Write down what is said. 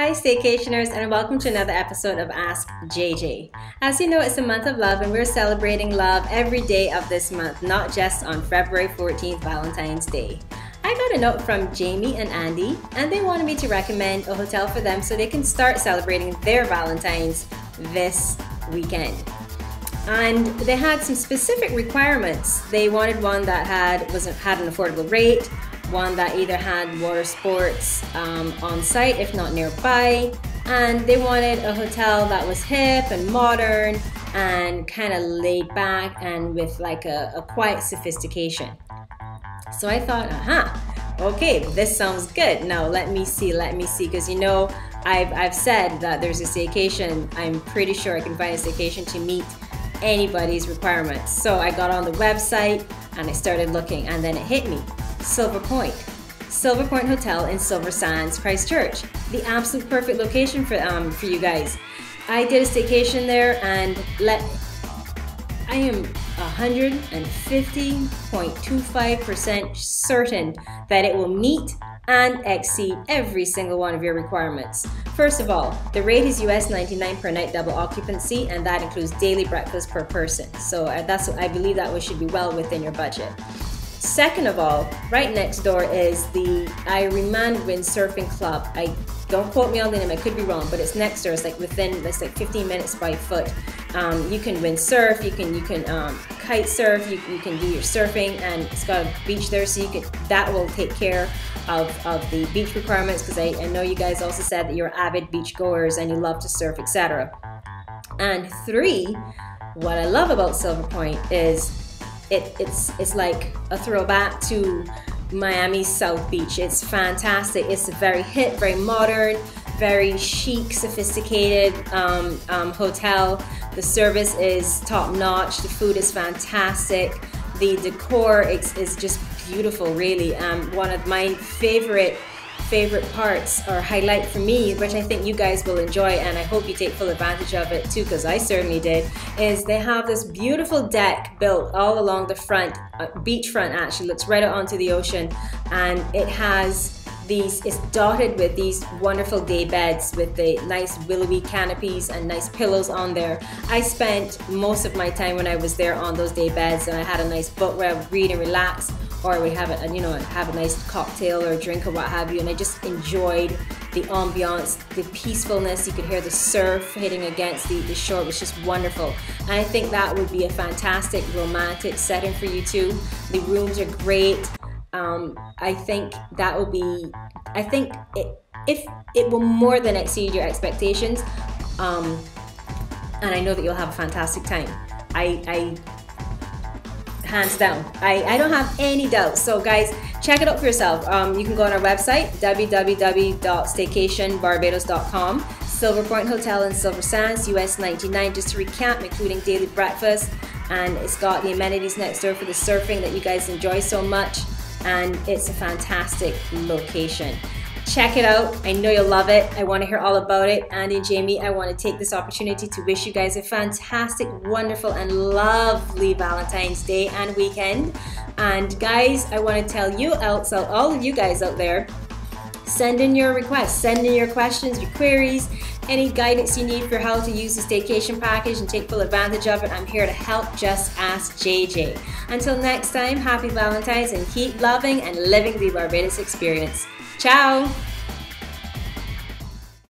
Hi, staycationers, and welcome to another episode of Ask JJ. As you know, it's a month of love, and we're celebrating love every day of this month, not just on February 14th, Valentine's Day. I got a note from Jaime and Andy, and they wanted me to recommend a hotel for them so they can start celebrating their Valentine's this weekend. And they had some specific requirements. They wanted one that had was had an affordable rate, one that either had water sports um, on site, if not nearby. And they wanted a hotel that was hip and modern and kind of laid back and with like a, a quiet sophistication. So I thought, huh, okay, this sounds good. Now let me see, let me see, because you know, I've, I've said that there's a staycation. I'm pretty sure I can find a staycation to meet anybody's requirements. So I got on the website and I started looking, and then it hit me Silver Point. Silver Point Hotel in Silver Sands, Christ Church. The absolute perfect location for um, for you guys. I did a staycation there and let I am 150.25% certain that it will meet and exceed every single one of your requirements. First of all, the rate is US 99 per night double occupancy and that includes daily breakfast per person. So uh, that's I believe that should be well within your budget. Second of all, right next door is the Ironman Windsurfing Club. I don't quote me on the name, I could be wrong, but it's next door. It's like within, it's like 15 minutes by foot. Um, you can windsurf, you can you can um, kite surf, you, you can do your surfing, and it's got a beach there, so you could that will take care of, of the beach requirements because I, I know you guys also said that you're avid beach goers and you love to surf, etc. And three, what I love about Silver Point is it, it's it's like a throwback to Miami South Beach. It's fantastic. It's a very hip, very modern, very chic, sophisticated um, um, hotel. The service is top notch. The food is fantastic. The decor is, is just beautiful, really. Um, one of my favorite favorite parts or highlight for me, which I think you guys will enjoy and I hope you take full advantage of it too, because I certainly did, is they have this beautiful deck built all along the front, uh, beachfront actually, looks right out onto the ocean, and it has these it's dotted with these wonderful day beds with the nice willowy canopies and nice pillows on there. I spent most of my time when I was there on those day beds and I had a nice book where I would read and relax or we have a you know have a nice cocktail or drink or what have you and I just enjoyed the ambiance the peacefulness. You could hear the surf hitting against the, the shore it was just wonderful. And I think that would be a fantastic romantic setting for you too the rooms are great. Um, I think that will be I think it, if it will more than exceed your expectations um, and I know that you'll have a fantastic time. I, I hands down. I, I don't have any doubts. So guys, check it out for yourself. Um, you can go on our website, www.staycationbarbados.com. Silver Point Hotel in Silver Sands, US 99, just to recap, including daily breakfast. And it's got the amenities next door for the surfing that you guys enjoy so much. And it's a fantastic location. Check it out. I know you'll love it. I want to hear all about it. Andy and Jaime, I want to take this opportunity to wish you guys a fantastic, wonderful, and lovely Valentine's Day and weekend. And guys, I want to tell you out, so all of you guys out there, send in your requests, send in your questions, your queries, any guidance you need for how to use the staycation package and take full advantage of it. I'm here to help. Just ask JJ. Until next time, happy Valentine's and keep loving and living the Barbados experience. Ciao!